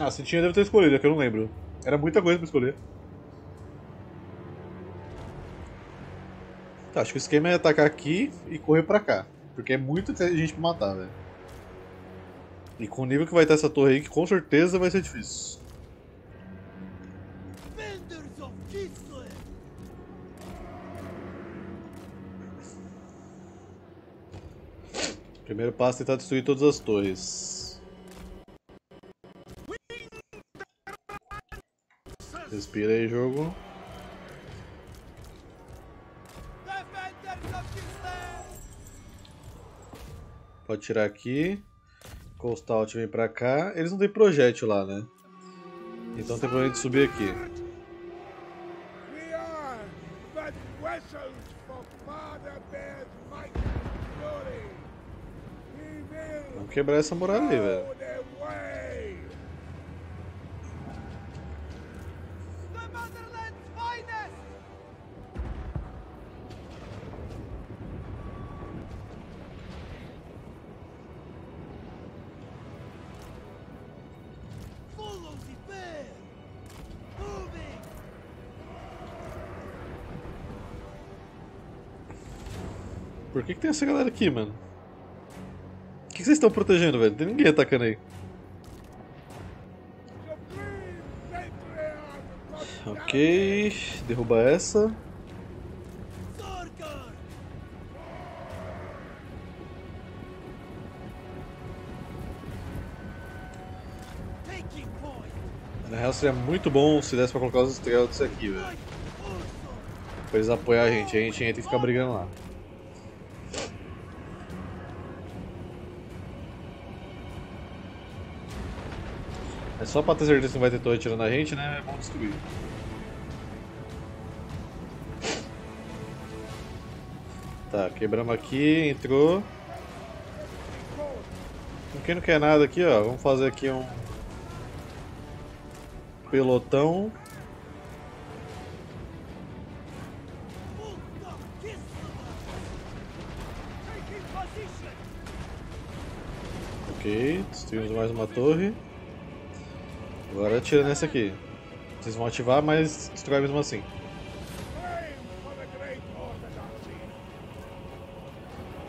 Ah, se tinha, deve ter escolhido, é que eu não lembro. Era muita coisa pra escolher. Tá, acho que o esquema é atacar aqui e correr pra cá. Porque é muita gente pra matar, velho. E com o nível que vai estar essa torre aí, que com certeza vai ser difícil. Primeiro passo é tentar destruir todas as torres. Respira aí, jogo. Pode tirar aqui. Coastal Alt vem pra cá. Eles não têm projétil lá, né? Então tem problema de subir aqui. Vamos quebrar essa muralha ali, velho. Que, que tem essa galera aqui, mano? O que, que vocês estão protegendo, velho? Não tem ninguém atacando aí. Ok, derruba essa. Na real seria muito bom se desse pra colocar os estrelas aqui, velho. Pra eles apoiar a gente, a gente entra e ficar brigando lá. Só pra ter certeza que não vai ter torre tirando a gente, né? É bom destruir. Tá, quebramos aqui, entrou. Quem não quer nada aqui, ó, vamos fazer aqui um pelotão. Ok, destruímos mais uma torre. Agora atira nessa aqui. Vocês vão ativar, mas destrói mesmo assim.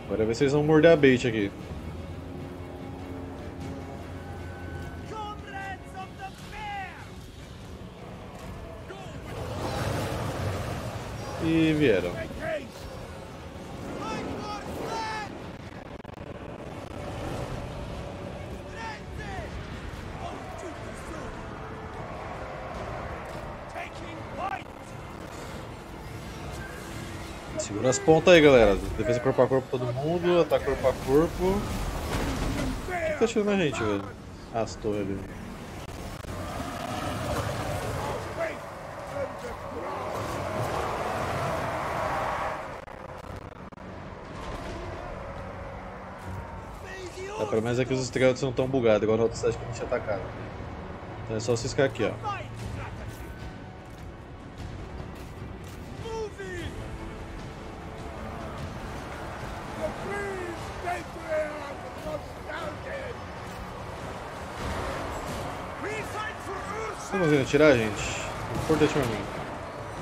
Agora ver se eles vão morder a bait aqui. As pontas aí, galera. Defesa corpo a corpo todo mundo, ataque corpo a corpo. O que tá atirando na gente, velho? As torres ali. Pelo menos aqui os estrelas não estão bugados, igual na outra cidade que a gente atacava. Então é só ciscar aqui, ó. Tirar, gente? Importante pra mim.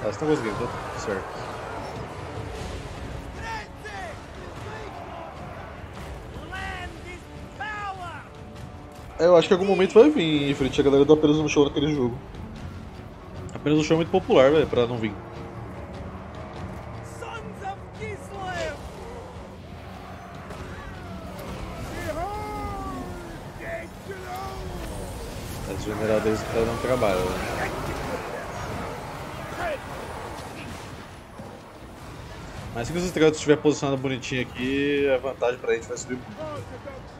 Vocês estão conseguindo, tá certo. Eu acho que em algum momento vai vir frente a galera do apenas no show naquele jogo. Apenas um show é muito popular, velho, pra não vir. Os general deles tá dando trabalho, né? Mas se os estrados estiver posicionado bonitinho aqui, a vantagem pra gente vai subir muito.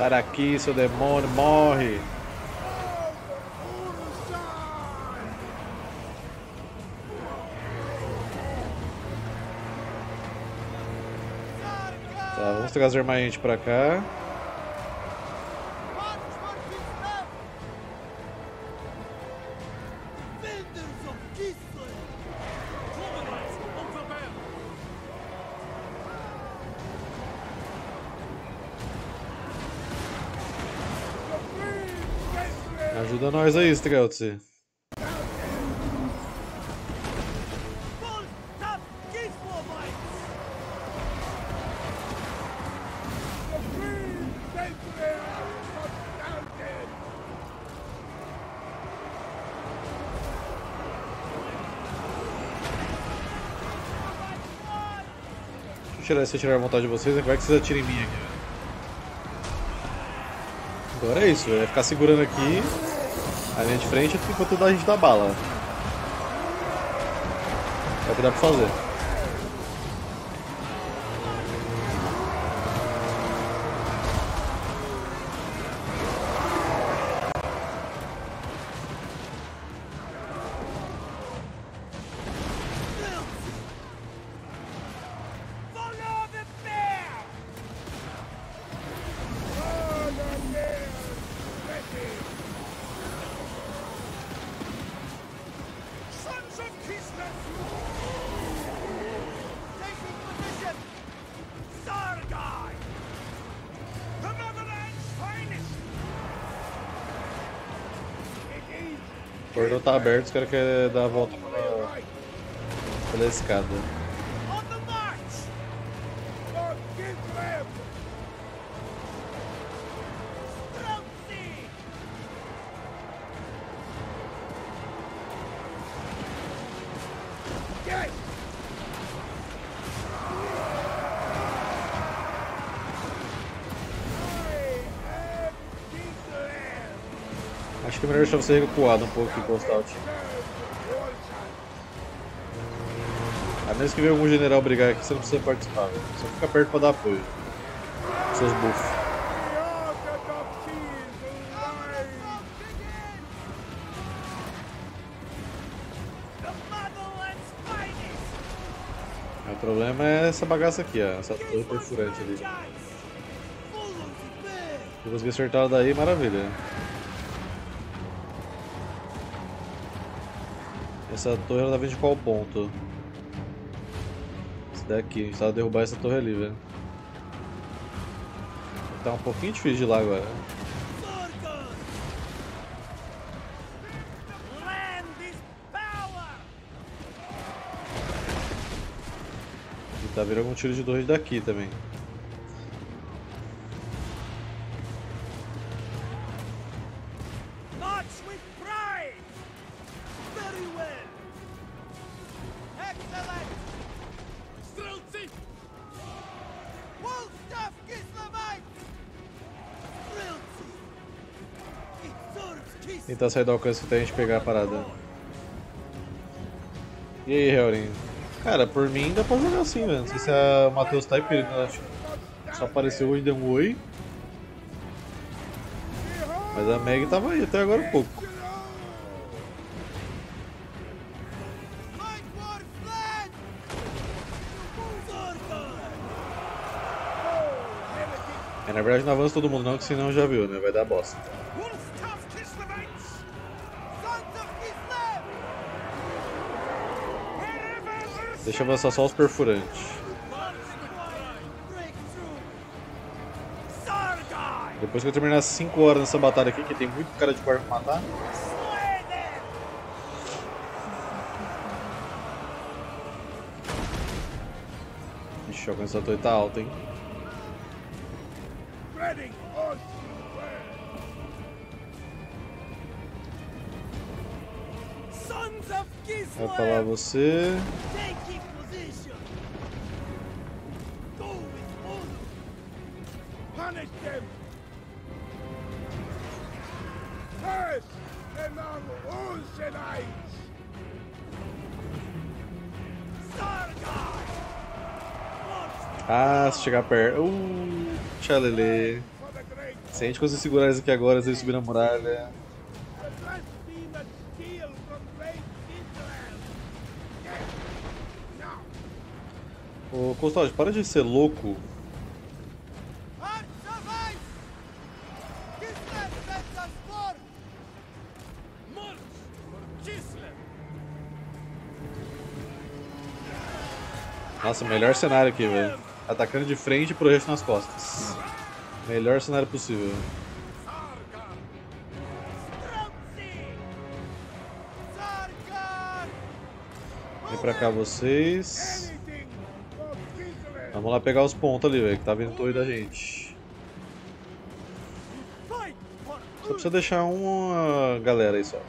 Sai daqui, seu demônio, morre! Tá, vamos trazer mais gente pra cá. Nós aí, Streltz. tirar, se eu tirar a vontade de vocês, vai que vocês atiram em mim aqui. Agora é isso, vai ficar segurando aqui a linha de frente enquanto a gente dá bala. É o que dá pra fazer. O portão tá aberto, os caras querem dar a volta pela, pela escada. Acho que é melhor deixar você recuado um pouco aqui, Postal. A menos que venha algum general brigar aqui, você não precisa participar, véio. só fica perto pra dar apoio. Seus buffs. O problema é essa bagaça aqui, ó, essa torre perfurante ali. Se conseguir acertar ela daí, maravilha. Essa torre ela vem de qual ponto? Esse daqui, a gente tava derrubar essa torre ali, velho. Tá um pouquinho difícil de ir lá agora. Tá vindo algum tiro de torre daqui também. Tentar sair do alcance até a gente pegar a parada. E aí, Helrin? Cara, por mim dá pra jogar assim, velho. Não sei se a Matheus tá aí, porque ele só apareceu e deu um oi. Mas a Meg tava aí até agora um pouco. Na verdade não avança todo mundo não, que senão já viu, né? Vai dar bosta. Deixa eu avançar só os perfurantes. Depois que eu terminar 5 horas nessa batalha aqui, que tem muito cara de quarto pra matar. Ixi, o alcance da torre tá alto, hein? Vai falar você. Ah, se chegar perto. Uh, tchalele. Se a gente conseguir segurar eles aqui agora, se eles subir na muralha. Costage, para de ser louco. Nossa, melhor cenário aqui, velho. Atacando de frente e pro resto nas costas. Melhor cenário possível. Vem pra cá vocês. Vamos lá pegar os pontos ali, velho, que tá vindo torre da gente. Só precisa deixar uma galera aí só.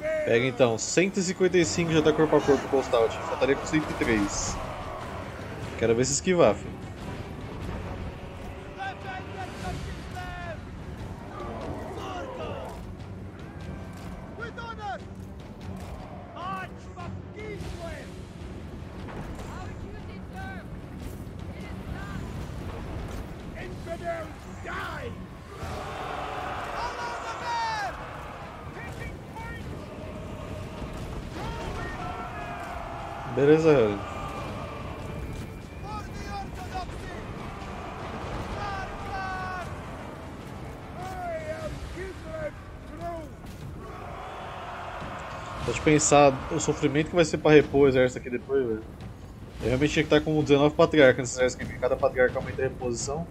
Pega então, 155 já tá corpo a corpo com o Stout, faltaria com 103. Quero ver se esquivar, filho. Pensar o sofrimento que vai ser pra repor o exército aqui depois, velho. Eu realmente tinha que estar com 19 patriarcas nesse exército aqui, cada patriarca aumenta a reposição.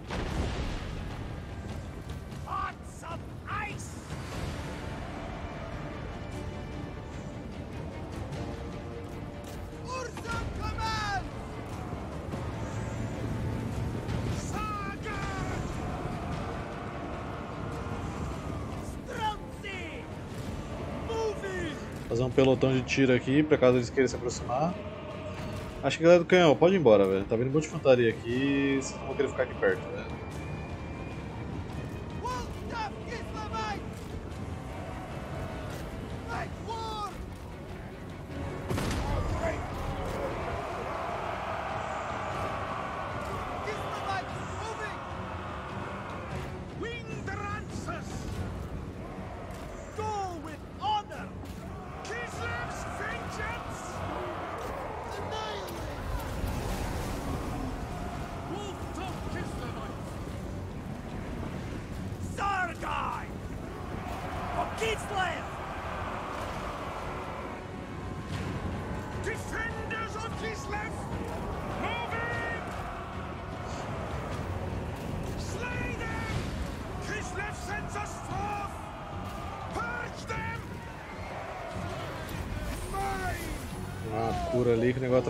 Pelotão de tiro aqui, pra caso eles queiram se aproximar. Acho que a galera do canhão, pode ir embora, velho. Tá vindo um monte de infantaria aqui, vocês não vão querer ficar aqui perto, velho.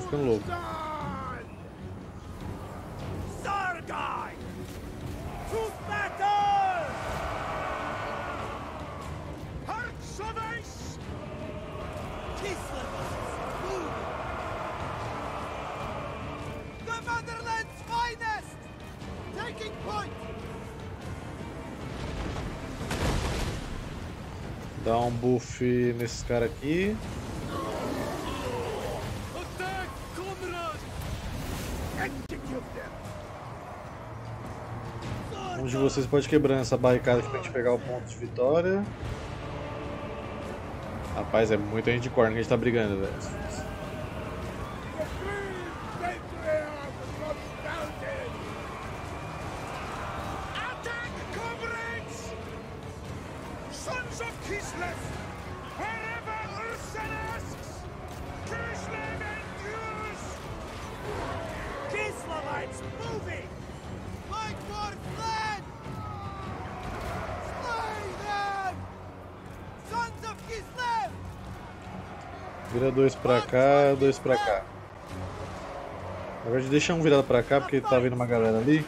Ficando louco. Dá um buff nesses caras aqui. Vocês pode quebrar essa barricada aqui pra gente pegar o ponto de vitória. Rapaz, é muita gente de corno que a gente tá brigando, velho. Vira dois pra cá, dois pra cá. Verdade, deixa um virado pra cá, porque tá vindo uma galera ali.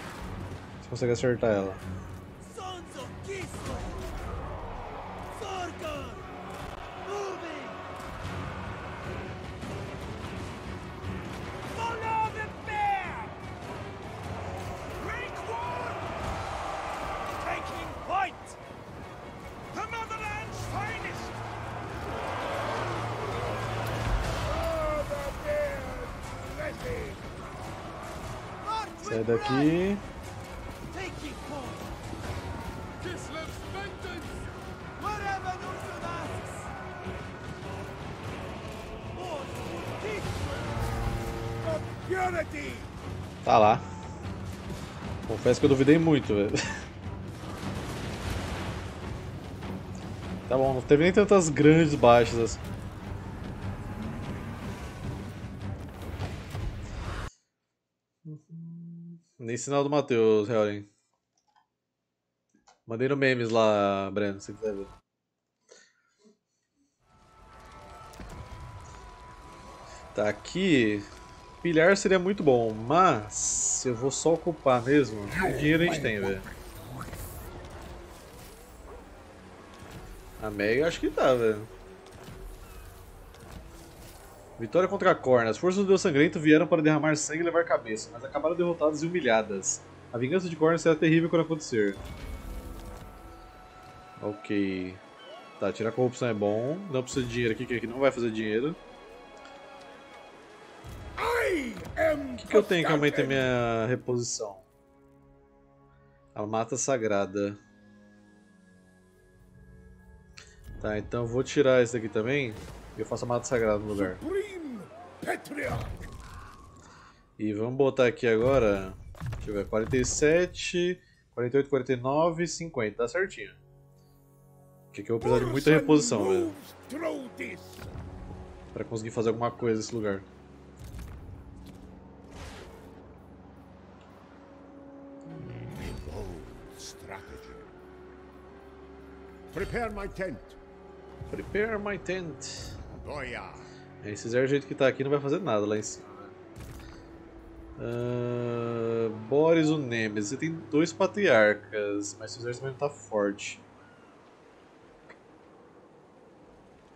Você consegue acertar ela. Sai daqui. Tá lá. Confesso que eu duvidei muito, velho. Tá bom, não teve nem tantas grandes baixas assim. Sinal do Matheus, Helen. Mandei no memes lá, Breno, se quiser ver. Tá aqui. Pilhar seria muito bom, mas eu vou só ocupar mesmo. Que dinheiro a gente tem, velho? A Mega acho que tá, velho. Vitória contra a Korn. As forças do Deus Sangrento vieram para derramar sangue e levar cabeça, mas acabaram derrotadas e humilhadas. A vingança de Korn será terrível quando acontecer. Ok. Tá, tirar a corrupção é bom. Não precisa de dinheiro aqui, que aqui não vai fazer dinheiro. O que, que eu tenho que aumentar minha reposição? A mata sagrada. Tá, então vou tirar esse daqui também. E eu faço a mata sagrada no lugar. E vamos botar aqui agora. Deixa eu ver, 47, 48, 49, 50. Dá certinho. Que aqui eu vou precisar de muita reposição, velho. Pra conseguir fazer alguma coisa nesse lugar. Prepare my tent. Prepare my tent. Goya. Esse exército que tá aqui não vai fazer nada lá em cima. Uh, Boris o Nemesis. Você tem dois patriarcas, mas o exército não tá forte.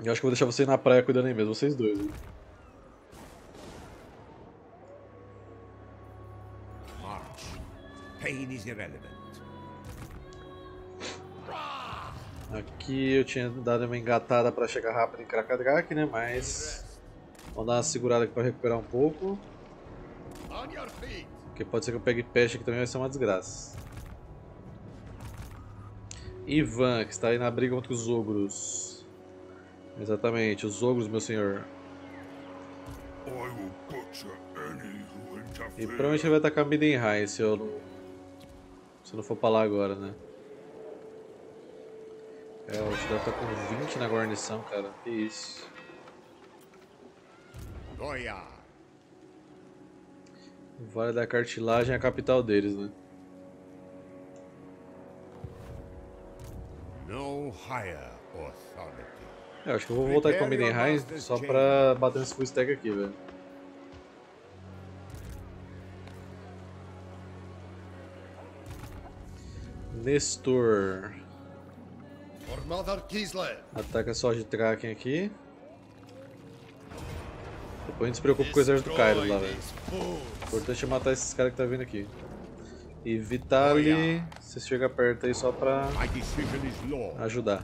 Eu acho que vou deixar você na praia cuidando aí mesmo, vocês dois. Hein? March. Pain is irrelevant. Aqui eu tinha dado uma engatada para chegar rápido em Krakadrak, né? Mas vamos dar uma segurada aqui para recuperar um pouco. Porque pode ser que eu pegue peste aqui também, vai ser uma desgraça. Ivan, que está aí na briga contra os ogros. Exatamente, os ogros, meu senhor. E provavelmente ele vai atacar Midenheim se eu não... Se eu não for pra lá agora, né? É, o Tidal tá com 20 na guarnição, cara. Que isso. Goya. O Vale da Cartilagem é a capital deles, né? No higher authority. É, acho que eu vou voltar com a Midenheim só pra bater nesse full stack aqui, velho. Nestor. Ataca só de Kraken aqui. Depois a gente se preocupa com o exército do Cairo lá, velho. Importante é matar esses caras que tá vindo aqui. E Vitali, você chega perto aí só pra ajudar.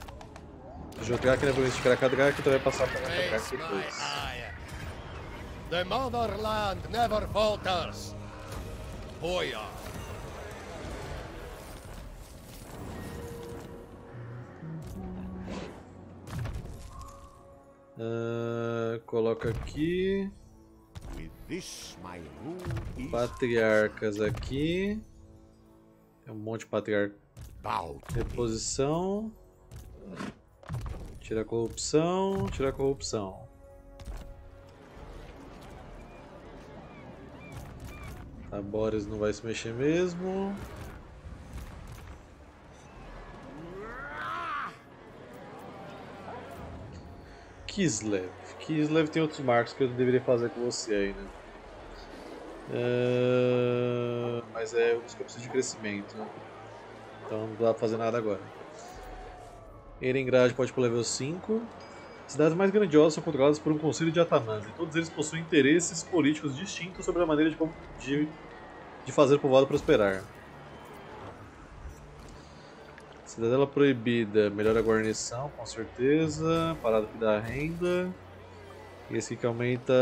O Kraken é bonito de Krakadrak, então vai passar pra depois. The motherland never falters. Hoya. Uh, coloca aqui. Patriarcas aqui. Tem um monte de patriarca. Reposição. Tira a corrupção. Tira a corrupção. A Boris não vai se mexer mesmo. Kislev. Kislev tem outros marcos que eu deveria fazer com você aí, né? Uh, mas é um dos que eu preciso de crescimento. Né? Então não dá pra fazer nada agora. Erengrad pode ir pro level 5. Cidades mais grandiosas são controladas por um conselho de Atamans e todos eles possuem interesses políticos distintos sobre a maneira de, de, de fazer o povoado prosperar. Cidadela proibida, melhora a guarnição, com certeza. Parada que dá renda. E esse que aumenta.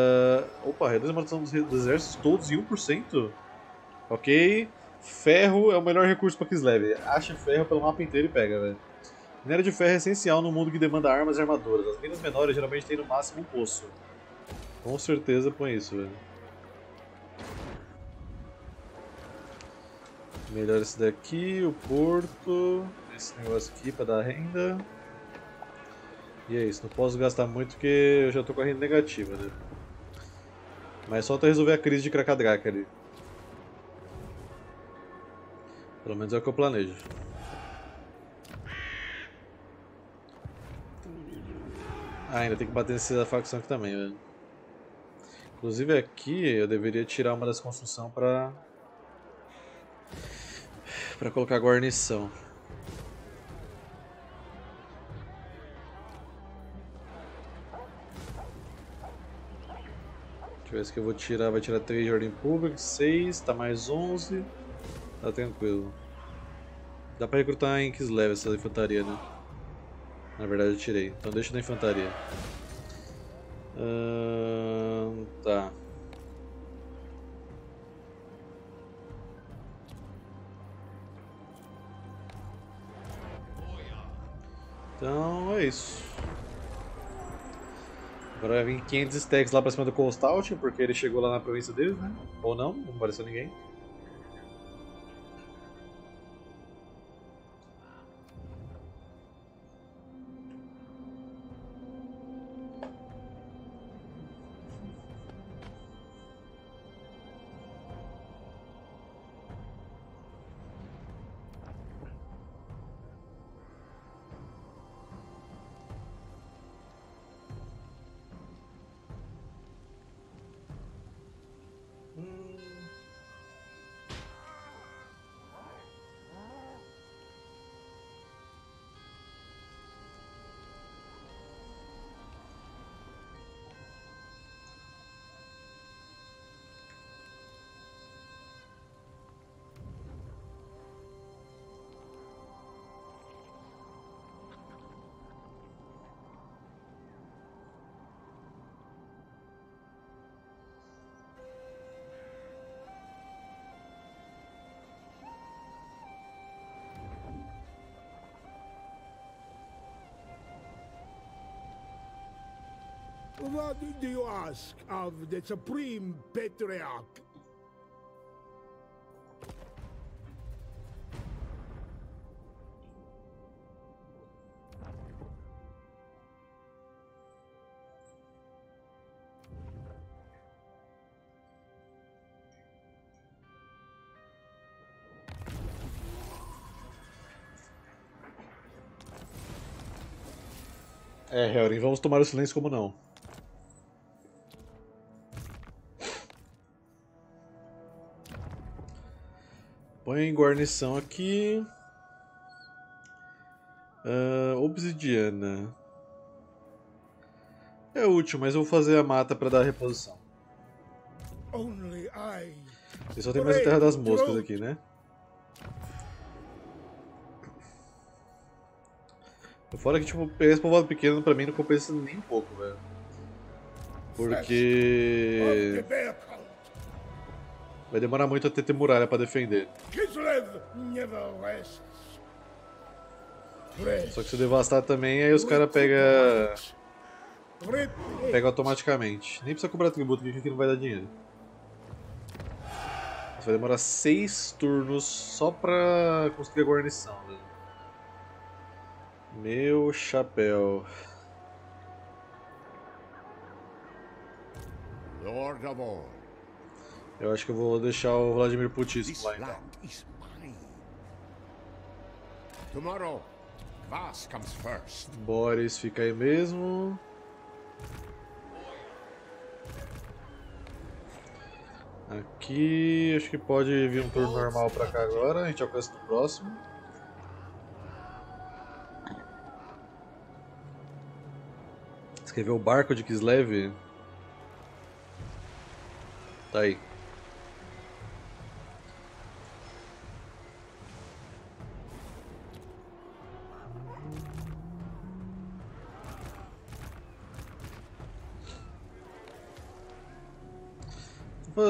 Opa, reduz a manutenção dos, dos exércitos todos em 1%. Ok. Ferro é o melhor recurso para Kislev. Acha ferro pelo mapa inteiro e pega, velho. Minério de ferro é essencial no mundo que demanda armas e armaduras. As minas menores geralmente têm no máximo um poço. Com certeza põe isso, velho. Melhor esse daqui, o porto, esse negócio aqui pra dar renda. E é isso, não posso gastar muito porque eu já tô com a renda negativa, né? Mas só pra resolver a crise de Krakadraka ali. Pelo menos é o que eu planejo. Ah, ainda tem que bater nessa facção aqui também, velho. Inclusive aqui eu deveria tirar uma das construções pra... Pra colocar guarnição. Deixa eu ver se que eu vou tirar. Vai tirar 3 de ordem pública, 6, tá mais 11. Tá tranquilo. Dá pra recrutar em Kislev essa infantaria, né? Na verdade eu tirei, então deixa na infantaria. Uh, tá. Então é isso. Agora vai vir 500 stacks lá pra cima do Constant, porque ele chegou lá na província deles, né? Ou não, não apareceu ninguém. What do you ask of the Supreme Patriarch? É, Helrin, vamos tomar o silêncio como não. Põe guarnição aqui. Uh, obsidiana. É útil, mas eu vou fazer a mata para dar reposição. E só tem mais a Terra das Moscas aqui, né? Fora que, tipo, pegar esse povoado pequeno pra mim não compensa nem um pouco, velho. Porque... Vai demorar muito até ter muralha pra defender. Só que se devastar também, aí os caras pegam... Pega automaticamente. Nem precisa cobrar tributo, que aqui não vai dar dinheiro. Mas vai demorar 6 turnos só pra conseguir a guarnição, velho. Meu chapéu. Lord of All. Eu acho que eu vou deixar o Vladimir Putin lá então. Tomorrow, Vas comes first. Boris fica aí mesmo. Aqui, acho que pode vir um turno normal pra cá agora, a gente alcança no próximo. Escreveu o barco de Kislev. Tá aí.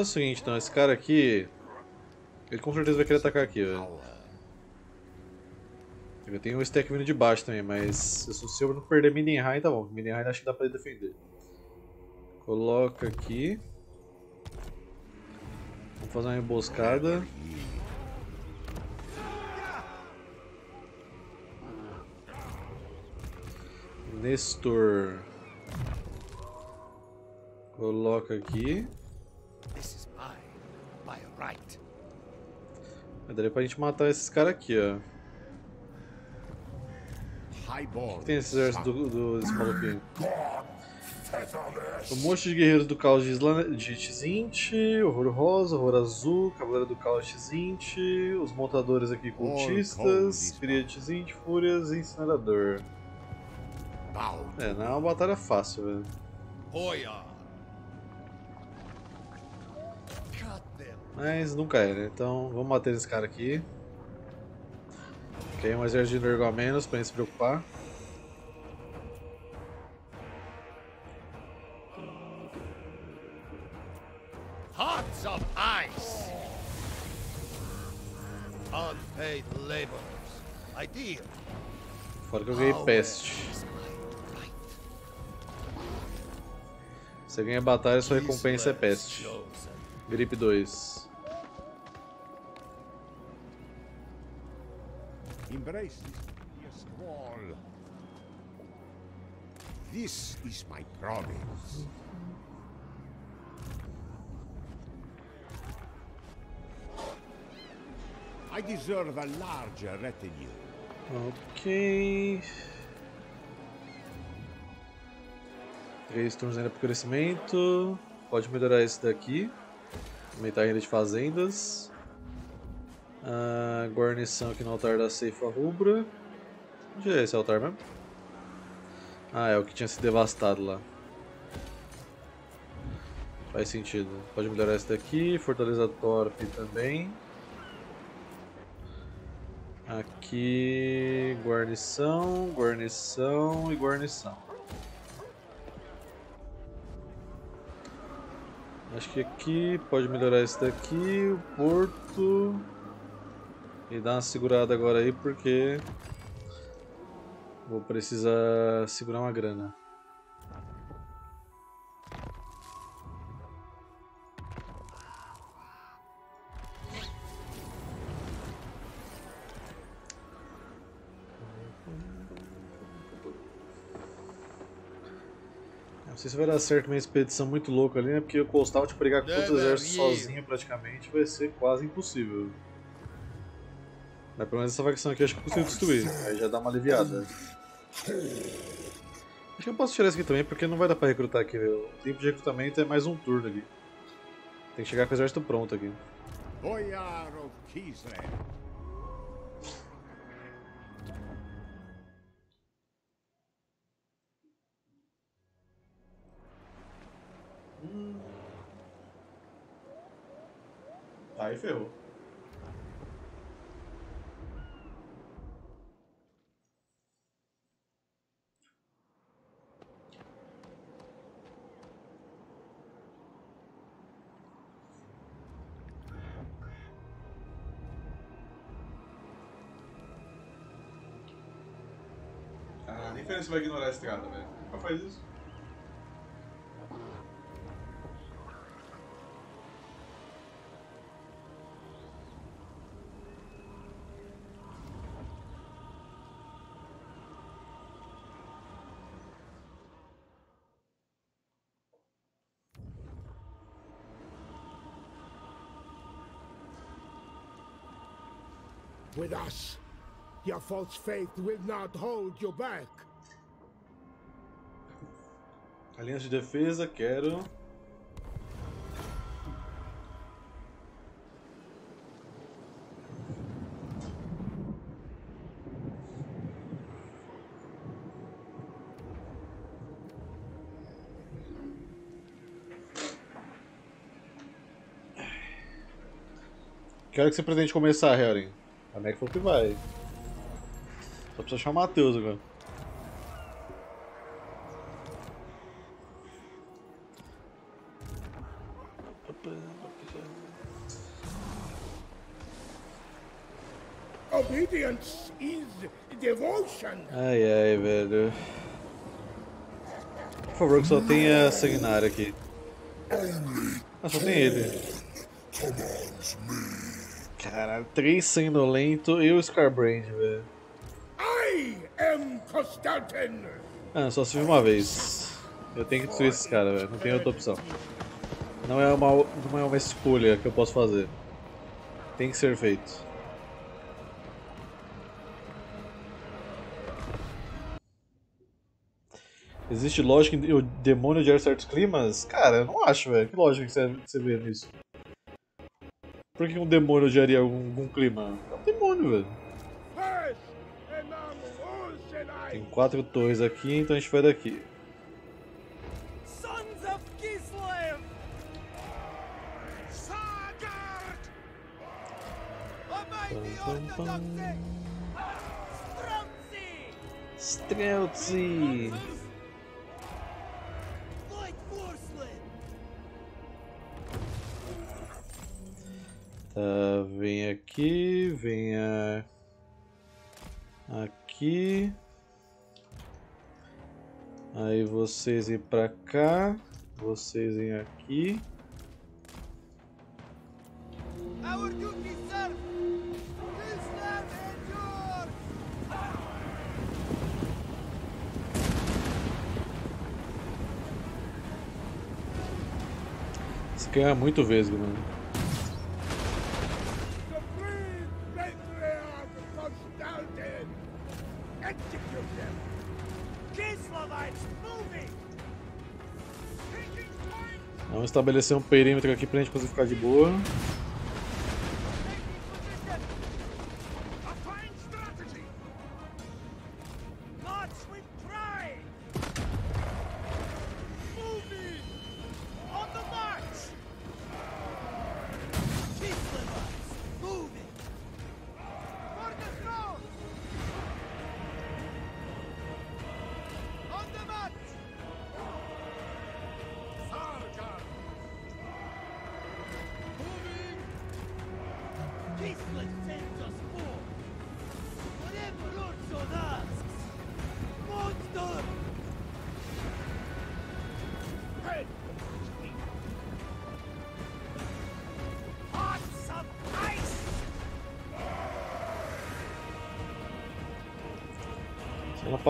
Fazer o seguinte, então, esse cara aqui... Ele com certeza vai querer atacar aqui, velho. Eu tenho um stack vindo de baixo também, mas se eu não perder High, tá bom. Acho que dá pra defender. Coloca aqui. Vamos fazer uma emboscada. Nestor. Coloca aqui. Mas daria pra gente matar esses caras aqui, ó. O que tem esse exército do, do, desse maluquinho? Um monte de guerreiros do caos de, Isla, de Tzint, horror rosa, horror azul, cavaleiro do caos de Tzint, os montadores aqui cultistas, cria de Tzint, fúrias e incinerador. É, não é uma batalha fácil, velho. Mas nunca é, né? Então vamos matar esse cara aqui. Ok, um exército de Nergal a menos pra gente se preocupar. Hearts of ice! Unpaid laborers. Ideal. Fora que eu ganhei peste. Você ganha batalha, sua recompensa é peste. Gripe 2. Embrace this squall. This is my province. I deserve a larger retinue. Ok. Três turnos ainda para crescimento. Pode melhorar esse daqui. Aumentar a renda de fazendas. A guarnição aqui no altar da Ceifa Rubra. Onde é esse altar mesmo? Ah, é o que tinha se devastado lá. Faz sentido. Pode melhorar esse daqui. Fortaleza Torp também. Aqui, guarnição, guarnição e guarnição. Acho que aqui pode melhorar esse daqui, o porto. E dá uma segurada agora aí porque vou precisar segurar uma grana. Não sei se vai dar certo minha expedição muito louca ali, né? Porque eu gostava de pregar com todos os exércitos sozinho praticamente, vai ser quase impossível. Mas pelo menos essa facção aqui eu acho que eu consigo destruir. Aí já dá uma aliviada. Acho que eu posso tirar isso aqui também, porque não vai dar pra recrutar aqui. O tempo de recrutamento é mais um turno aqui. Tem que chegar com o exército pronto aqui. Hum. Aí ferrou. Você vai ignorar a estrada, velho. Qual faz isso? With us, false faith will not hold you back. Aliança de defesa, quero. Que hora que você pretende começar, Harry? A Mac falou que vai. Só precisa achar o Matheus agora. Obedience is devotion. Ai ai, velho. Por favor, que só tenha sanguinário aqui. Ah, só tem ele. Caralho, três sanguinolento e o Scarbrand, velho. Ah, só vive uma vez. Eu tenho que destruir esses caras, velho. Não tem outra opção. Não é, uma, não é uma escolha que eu posso fazer. Tem que ser feito. Existe lógica em o demônio gerar certos climas? Cara, eu não acho, velho. Que lógica que você vê nisso? Por que um demônio geraria algum, algum clima? É um demônio, velho. Tem quatro torres aqui, então a gente vai daqui. Streltsy! Tá, vem aqui, vem a... aqui. Aí vocês vêm pra cá, vocês vêm aqui. Esse aqui é muito vesgo, mano. Estabelecer um perímetro aqui pra gente conseguir ficar de boa.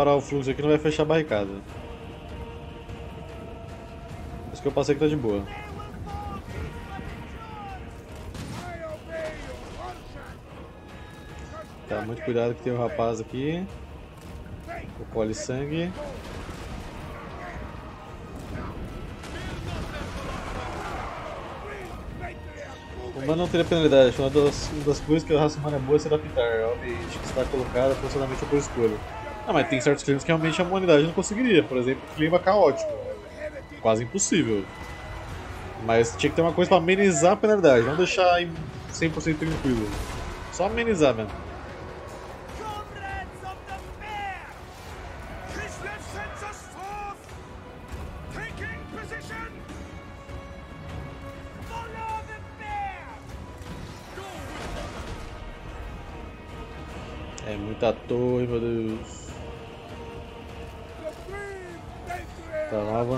Parar o fluxo aqui não vai fechar a barricada. Isso que eu passei que tá de boa. Tá, muito cuidado que tem um rapaz aqui. O cole sangue. Mas não teria penalidade, uma das, uma das coisas que a raça humana é boa é se adaptar, obviamente, que está colocada funcionalmente por escolha. Ah, mas tem certos climas que realmente a humanidade não conseguiria. Por exemplo, clima caótico. Quase impossível. Mas tinha que ter uma coisa pra amenizar a penalidade, não deixar 100% tranquilo. Só amenizar mesmo.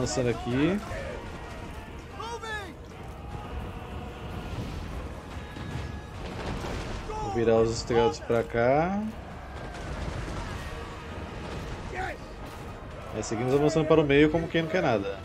Avançando aqui. Vou virar os estrados pra cá. Aí seguimos avançando para o meio como quem não quer nada.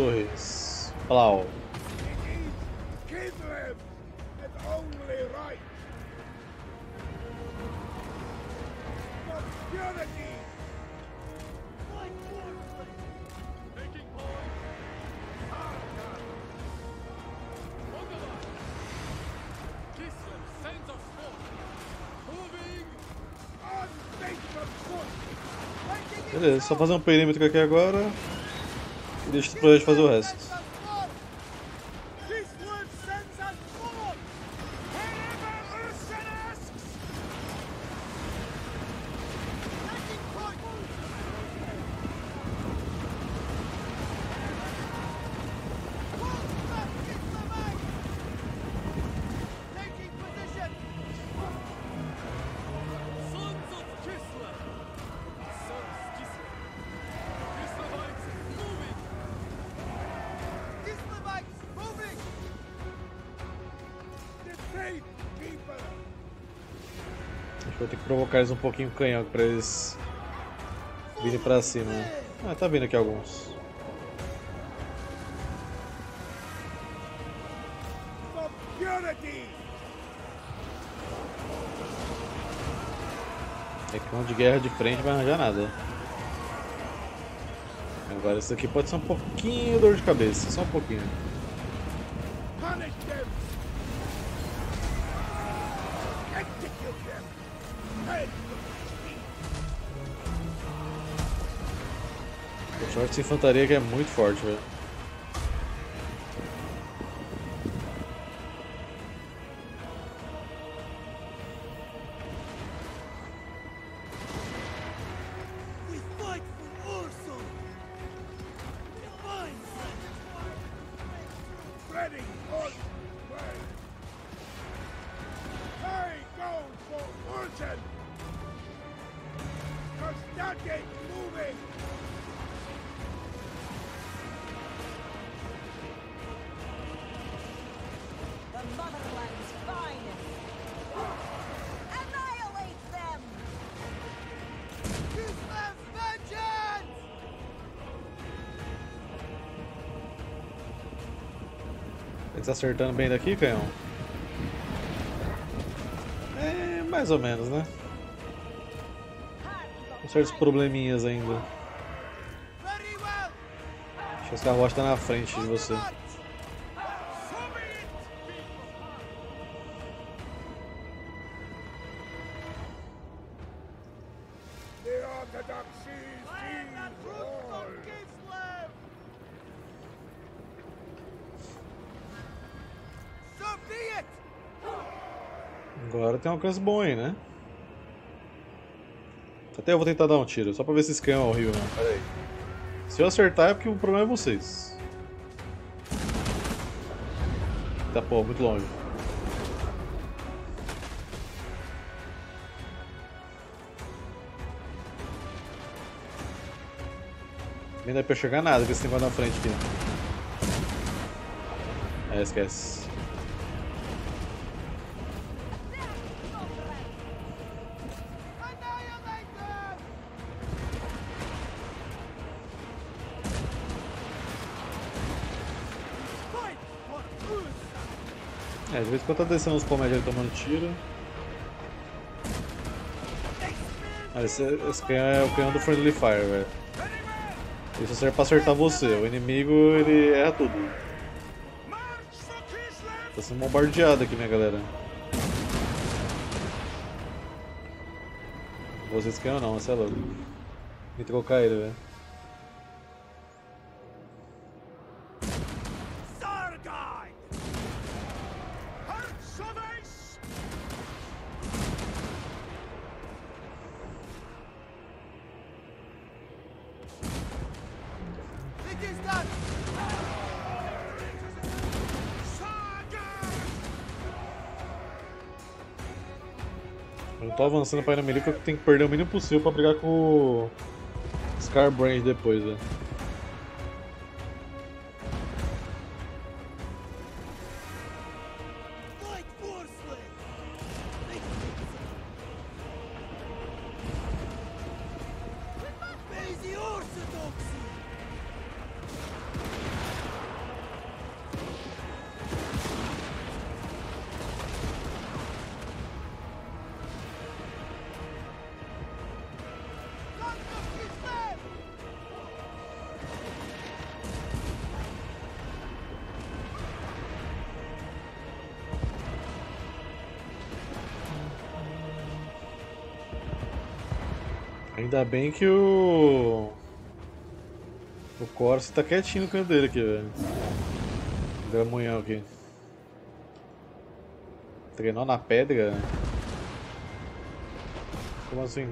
torres. Olha lá, ó. Beleza, só fazer um perímetro aqui agora deixa o projeto fazer o resto. Provocar eles um pouquinho canhão pra eles virem pra cima. Ah, tá vindo aqui alguns. É que um de guerra de frente vai arranjar nada. Agora isso aqui pode ser um pouquinho dor de cabeça, só um pouquinho. Sorte de infantaria que é muito forte, velho. Ele tá acertando bem daqui, canhão? É, mais ou menos, né? Com certos probleminhas ainda. Acho que os carruagens estão na frente de você. Bom aí, né? Até eu vou tentar dar um tiro, só pra ver se esse canhão é horrível. Pera aí. Se eu acertar é porque o problema é vocês. Tá, pô, muito longe. Nem dá pra chegar nada com esse negócio na frente aqui. É, esquece. De vez em quando tá descendo os palméis ali tomando tiro. Ah, esse, esse canhão é o canhão do Friendly Fire, velho. Isso serve pra acertar você, o inimigo ele erra tudo. Tá sendo bombardeado aqui, minha galera. Vocês canhão não, você é louco. Tem que trocar ele, velho. Tô avançando pra ir no melee porque eu tenho que perder o mínimo possível pra brigar com o Scarbrand depois, velho. Ainda bem que o. O Corsa tá quietinho no canto dele aqui, velho. Gramunhão aqui. Treinou na pedra? Como assim?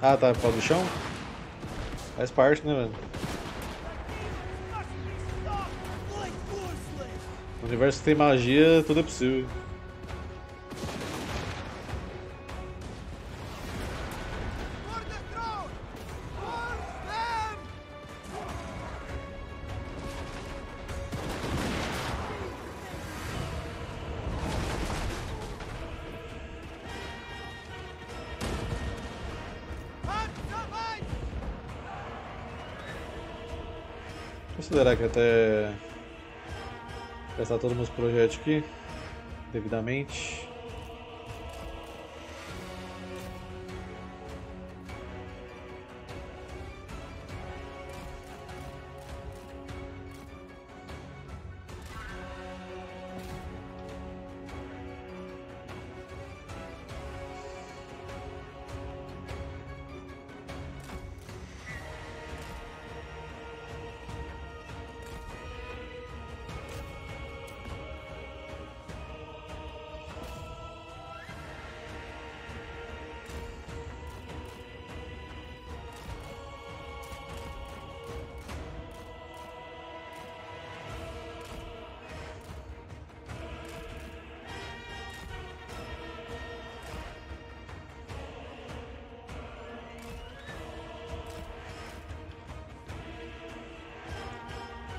Ah, tá, por do chão? Faz parte, né, velho? No universo tem magia, tudo é possível. Aqui devidamente.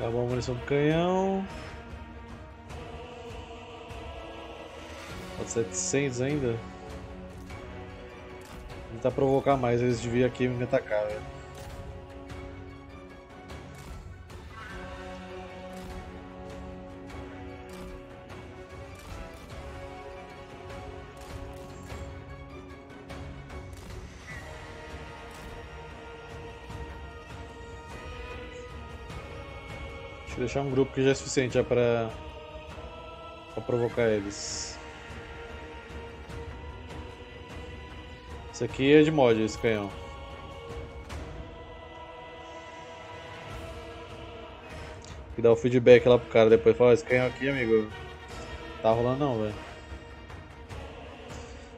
Tá bom, munição do canhão. Pode 700 ainda. Tentar provocar mais, eles deviam aqui me atacar, velho. Deixar um grupo que já é suficiente já pra, pra provocar eles. Esse aqui é de mod, esse canhão. E dar o feedback lá pro cara depois. Fala, esse canhão aqui, amigo, tá rolando não, velho.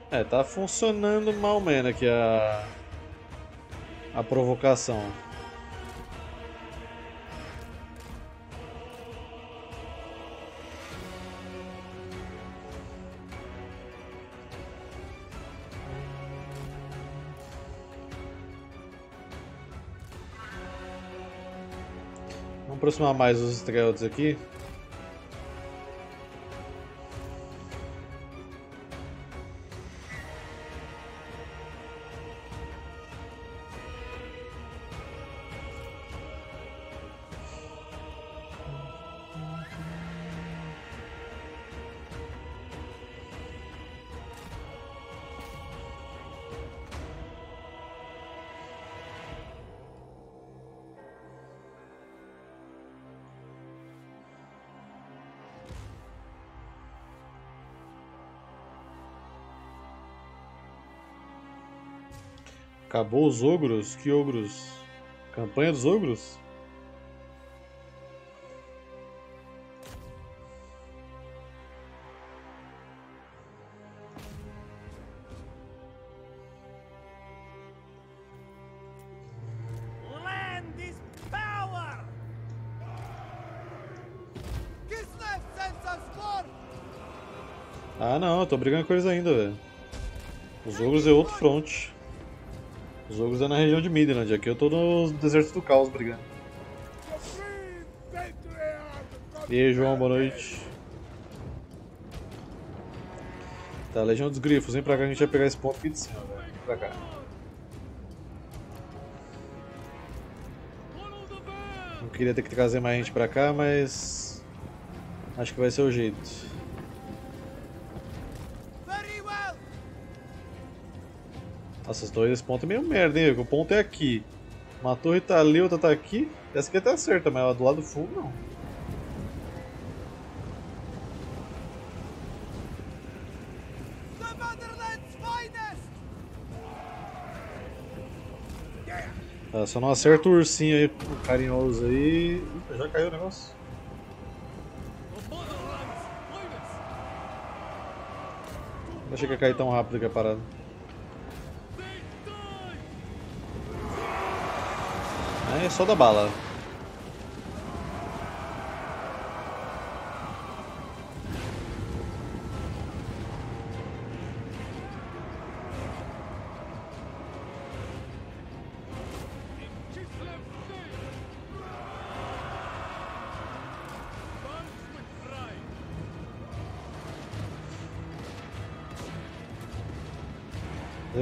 É, tá funcionando mal menos aqui a... A provocação. Aproximar mais os Strelts aqui. Acabou os ogros? Que ogros? Campanha dos ogros? Ah não, eu tô brigando com eles ainda, velho. Os ogros é outro front. Os ogros é na região de Midland, aqui eu tô no deserto do caos brigando. E aí, João, boa noite. Tá, Legião dos Grifos, vem pra cá, a gente vai pegar esse ponto aqui de cima, velho. Vem pra cá. Não queria ter que trazer mais gente pra cá, mas... Acho que vai ser o jeito. Nossa, esses dois pontos é meio merda, hein? O ponto é aqui. Uma torre tá ali, outra tá aqui. Essa aqui tá certa, mas ela do lado do fundo não. Tá, só não acerta o ursinho aí, carinhoso aí. já caiu o negócio. Não achei que ia cair tão rápido que a parada. É só da bala.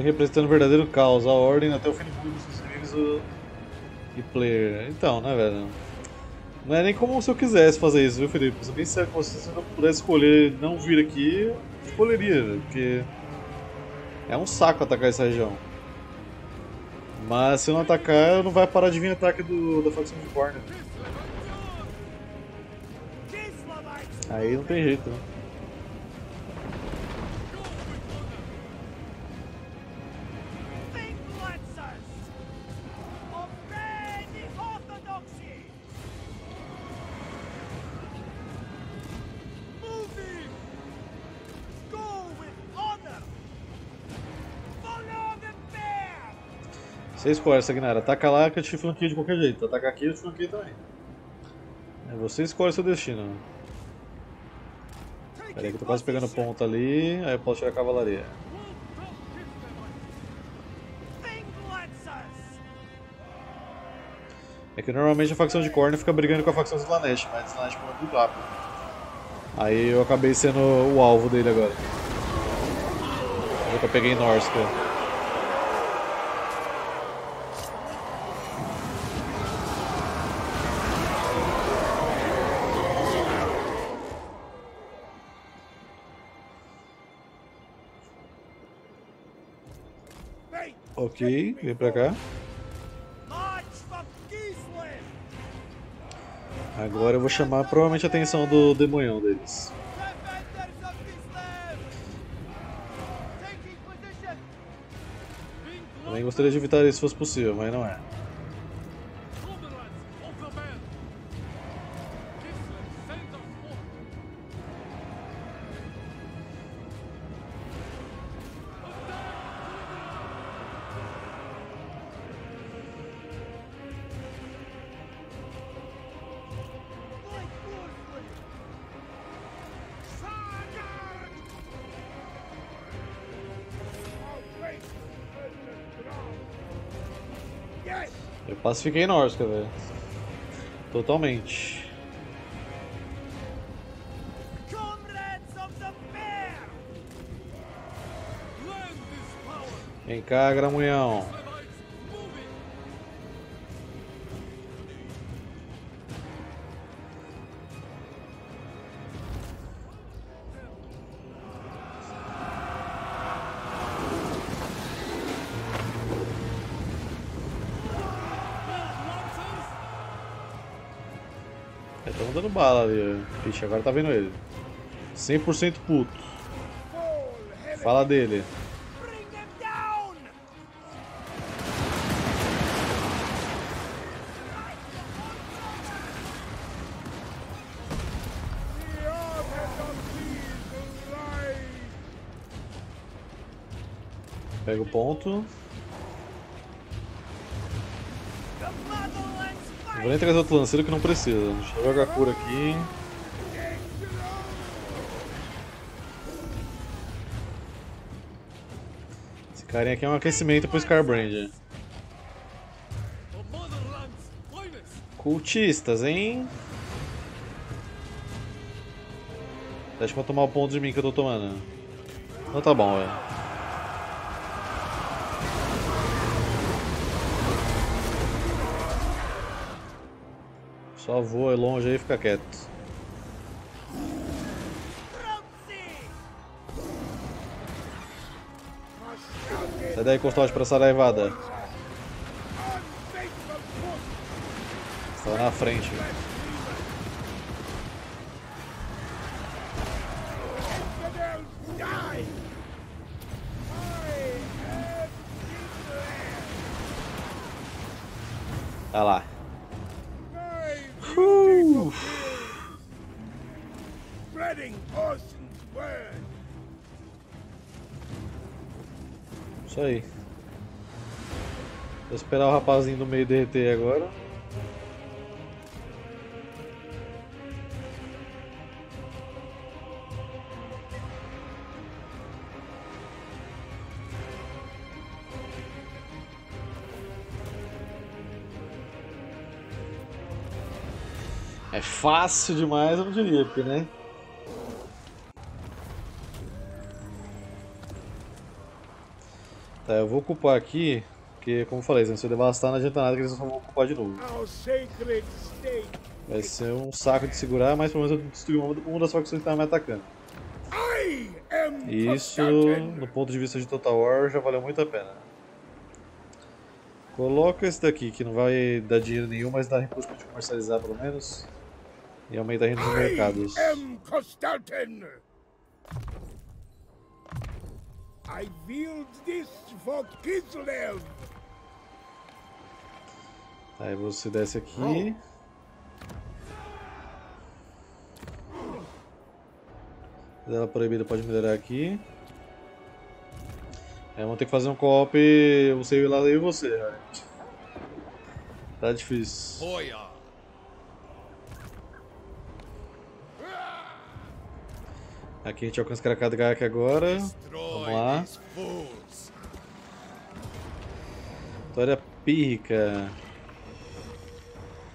representando o verdadeiro caos, a ordem até o fim dos inimigos e player. Então, né, velho? Não é nem como se eu quisesse fazer isso, viu, Felipe? Se eu com você, se eu pudesse escolher não vir aqui, eu escolheria, velho, porque é um saco atacar essa região. Mas se não atacar, não vai parar de vir ataque do, da facção de Corner. Aí não tem jeito, né? Você escolhe essa Gnara. Ataca lá que eu te flanqueio de qualquer jeito. Ataca aqui eu te flanqueio também. É, você escolhe seu destino. Pera aí que eu tô quase pegando ponta ali, aí eu posso tirar a cavalaria. É que normalmente a facção de Korn fica brigando com a facção de Slanesh, mas Slanesh é muito rápido. Aí eu acabei sendo o alvo dele agora. Eu peguei Norska. Ok, vem pra cá. Agora eu vou chamar provavelmente a atenção do demonhão deles. Também gostaria de evitar isso se fosse possível, mas não é. Pacifiquei Norska, velho. Totalmente. Vem cá, gramunhão. Bala ali. Ixi, agora tá vendo ele. 100% puto. Fala dele. Pega o ponto. Vou nem trazer outro lanceiro que não precisa. Deixa eu jogar cura aqui. Esse carinha aqui é um aquecimento pro Scarbrand. Cultistas, hein? Deixa pra tomar o ponto de mim que eu tô tomando. Então tá bom, velho. Só voa longe aí e fica quieto. Sai daí, Custódio, pra Saraivada. Está na frente. Olha rapazinho do meio derreter agora. É fácil demais, eu não diria, porque, né? Tá, eu vou ocupar aqui, porque, como eu falei, se eu devastar não adianta nada que eles vão ocupar de novo. Vai ser um saco de segurar, mas pelo menos eu destruí uma, das facções que estava me atacando. Isso, no ponto de vista de Total War, já valeu muito a pena. Coloca esse daqui, que não vai dar dinheiro nenhum, mas dá recurso para comercializar pelo menos. E aumenta a renda dos mercados. I build this for Kislev. Aí você desce aqui. Ela proibida pode melhorar aqui. É, vamos ter que fazer um co-op, você ir lá e você. Véio. Tá difícil. Aqui a gente alcança Krakadgak agora. Vamos lá. Vitória pírrica.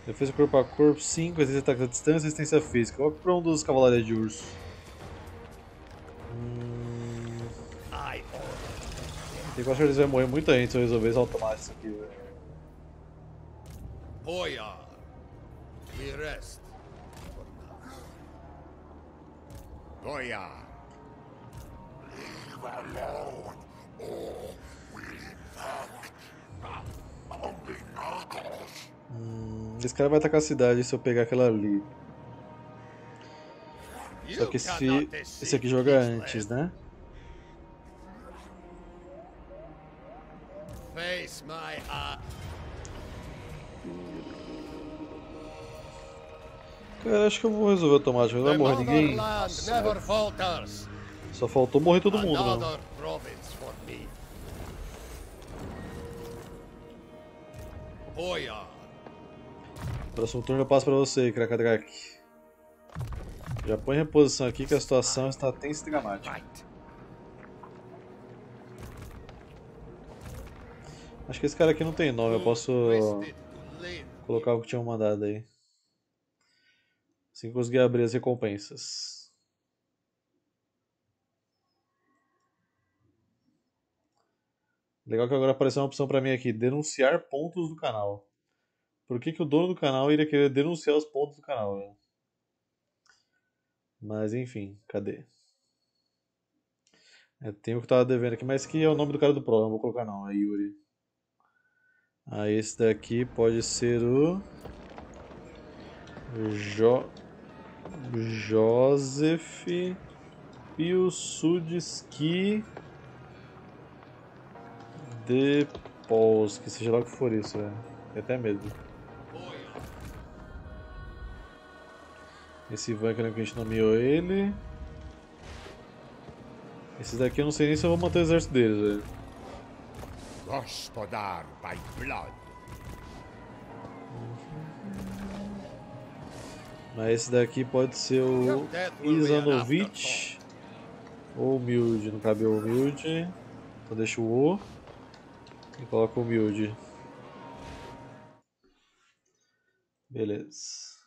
Defesa corpo a corpo 5, resistência ataque à distância e resistência física. Vou para um dos cavaleiros de urso. Hum... Tem quase certeza que vai morrer muita gente se eu resolver esse automático isso aqui, velho. Goya. Leave alone, or we Hum, esse cara vai atacar a cidade se eu pegar aquela ali. Só que esse, esse aqui joga antes, né? Face my Cara, acho que eu vou resolver automático, não vai morrer ninguém. Só faltou morrer todo mundo, mano. Próximo turno eu passo pra você, Krakadrak. Já põe reposição aqui que a situação está tensa e dramática. Acho que esse cara aqui não tem nome, eu posso colocar o que tinham mandado aí. Assim conseguir abrir as recompensas. Legal que agora apareceu uma opção para mim aqui, denunciar pontos do canal. Por que, que o dono do canal iria querer denunciar os pontos do canal? Né? Mas enfim, cadê? É, tem o que tava devendo aqui, mas que é o nome do cara do programa, vou colocar não, é Yuri. Ah, esse daqui pode ser o... Jo... Joseph Piłsudski de Polski, seja lá o que for isso, velho. Tem até medo. Esse Ivan que a gente nomeou ele. Esses daqui eu não sei nem se eu vou manter o exército deles, velho. Gospodar by blood. Mas esse daqui pode ser o Isanovich ou humilde, não cabe o humilde. Então deixa o O e coloca humilde. Beleza.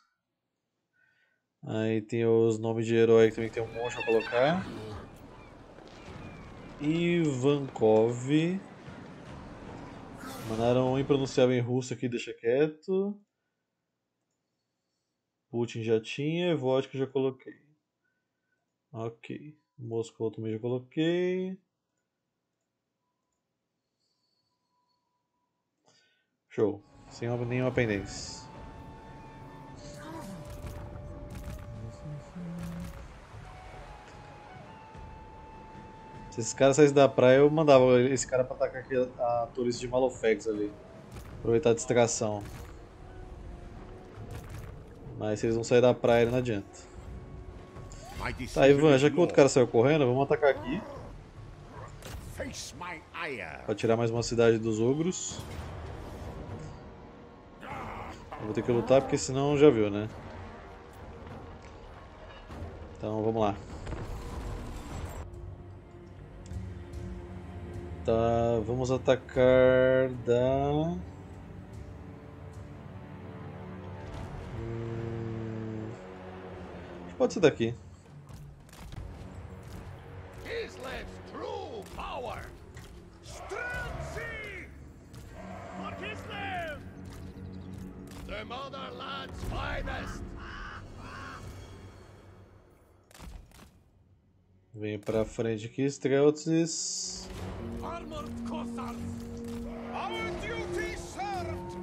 Aí tem os nomes de herói que também tem um monte pra colocar. Ivankov. Mandaram um impronunciável em russo aqui, deixa quieto. Putin já tinha, vodka já coloquei. Ok. Moscou também já coloquei. Show. Sem nenhuma pendência. Se esses caras saíssem da praia, eu mandava esse cara pra atacar aqui a, a turista de Malofex ali. Aproveitar a distração. Mas se eles vão sair da praia não adianta. Tá, Ivan, já que o outro cara saiu correndo, vamos atacar aqui. Pra tirar mais uma cidade dos ogros. Vou ter que lutar porque senão já viu, né? Então vamos lá. Tá, vamos atacar da... Hum... Pode ser daqui. Vem pra frente aqui, Streltzis. Armored Cossars! Our duty served!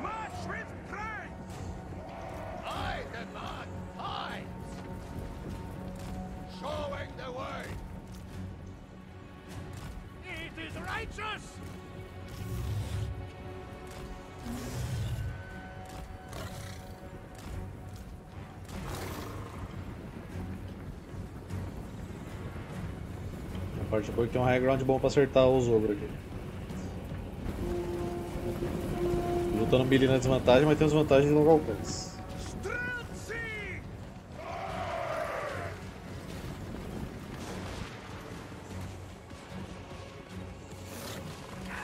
March with pride! I demand fight! Showing the way! It is righteous! Parte boa tem um high ground bom pra acertar os ogros aqui. Lutando melee na desvantagem, mas tem desvantagem de longo alcance.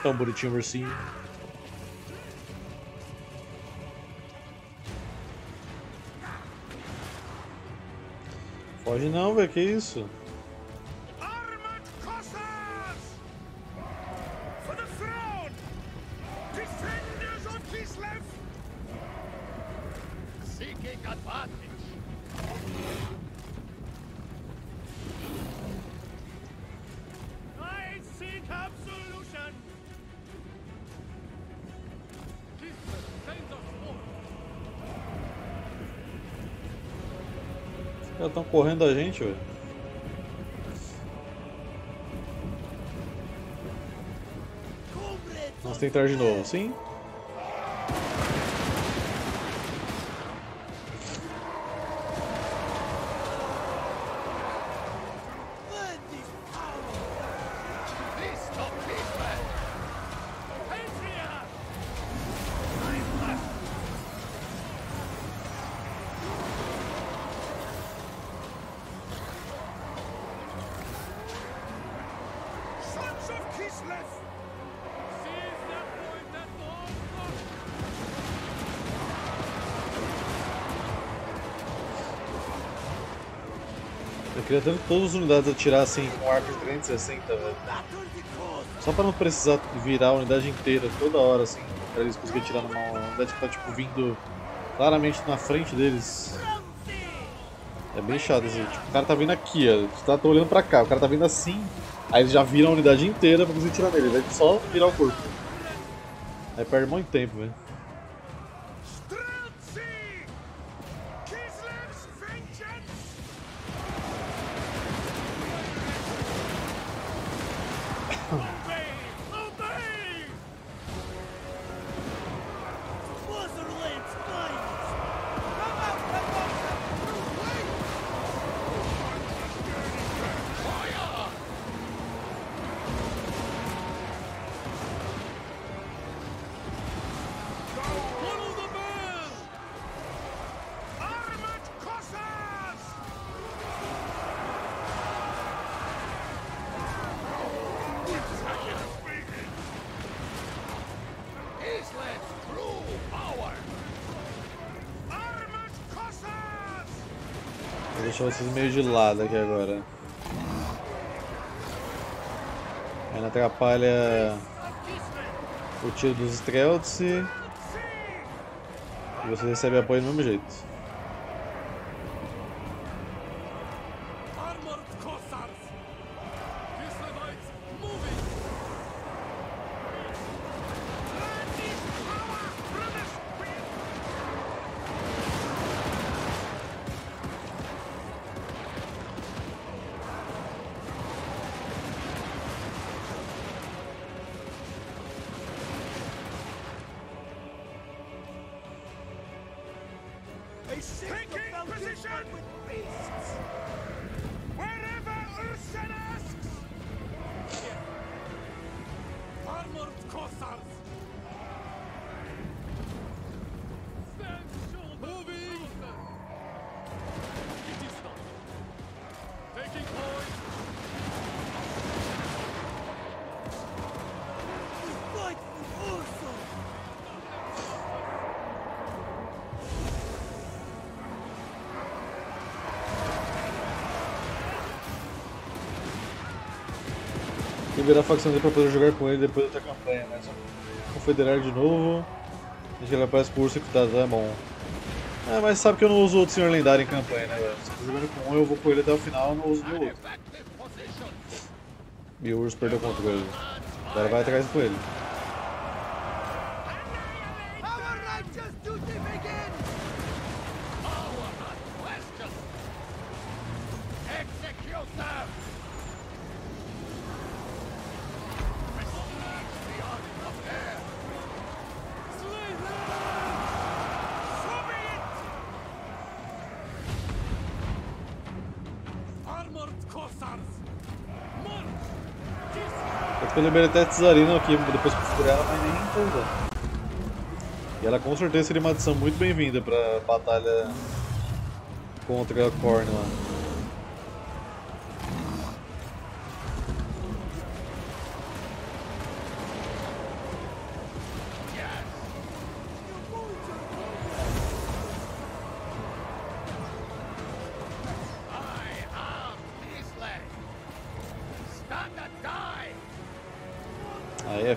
Tão bonitinho o ursinho. Foge não, velho, que isso? Correndo a gente. Vamos tentar de novo, sim? Eu queria tanto todas as unidades atirar assim com arco de 360, velho. Só pra não precisar virar a unidade inteira toda hora, assim, pra eles conseguirem atirar numa unidade que tá tipo vindo claramente na frente deles. É bem chato assim, tipo, o cara tá vindo aqui, ó. Você tá olhando pra cá, o cara tá vindo assim, aí eles já viram a unidade inteira pra conseguir tirar nele, vai só virar o corpo. Aí perde muito tempo, velho. deixar vocês meio de lado aqui agora. Ainda atrapalha o tiro dos Strelts e você recebe apoio do mesmo jeito. Armored Cossars! This moving! Virar a facção dele pra poder jogar com ele depois da campanha, mas confederar de novo. A gente aparece pro urso que tá, tá bom. É, mas sabe que eu não uso outro senhor lendário em campanha, né? Se eu tô jogando com um, eu vou com ele até o final, não uso meu outro. E o urso perdeu conta com ele. Agora vai atrás com ele. Lembrei até Tsarina aqui, depois configurar ela, mas nem toda. E ela com certeza seria uma adição muito bem-vinda pra batalha contra a Korn lá.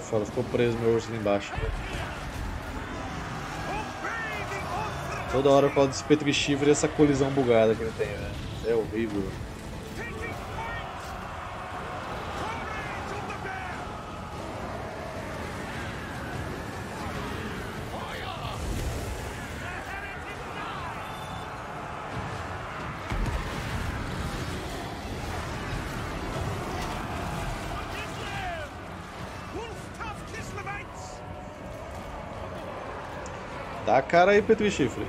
Foda, ficou preso meu urso ali embaixo. Toda hora eu falo desse Chifre e essa colisão bugada que ele tem, né? É horrível. Cara aí, Petri Chifre.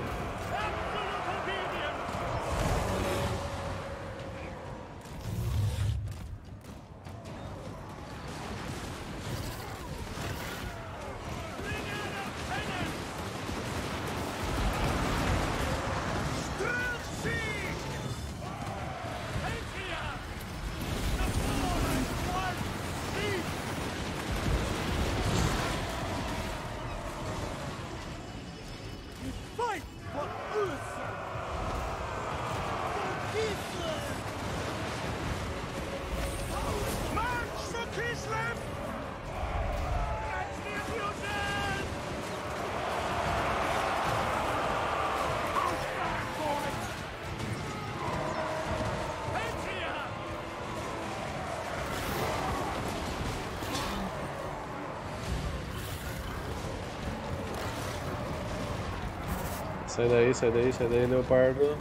Sai daí, sai daí, sai daí, Leopardo.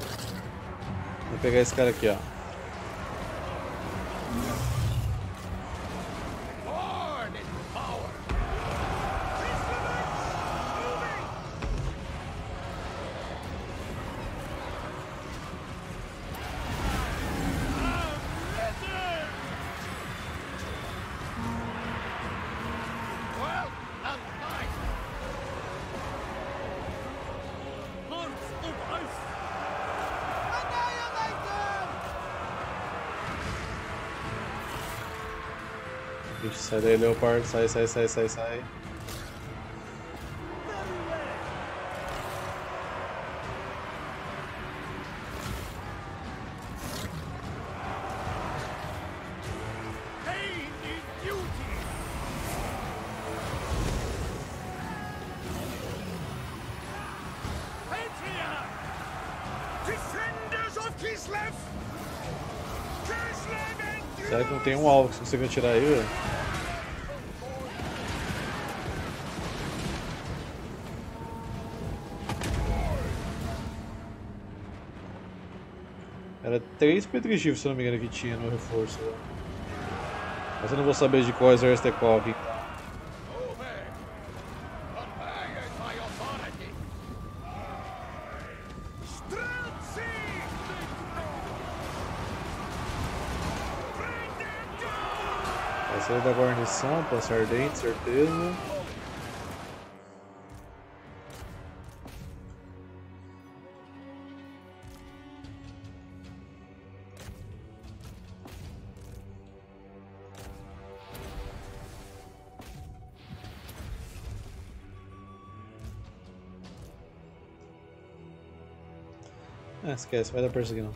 Vou pegar esse cara aqui, ó. Sai daí, Leopard. Sai, sai, sai, sai, sai. Será que não tem um alvo que você consiga tirar aí, velho? três petrichifos, se não me engano, que tinha no reforço. Né? Mas eu não vou saber de qual exército é qual aqui. Essa é da guarnição, passar dentro certeza. Ah, esquece, vai dar perseguir não.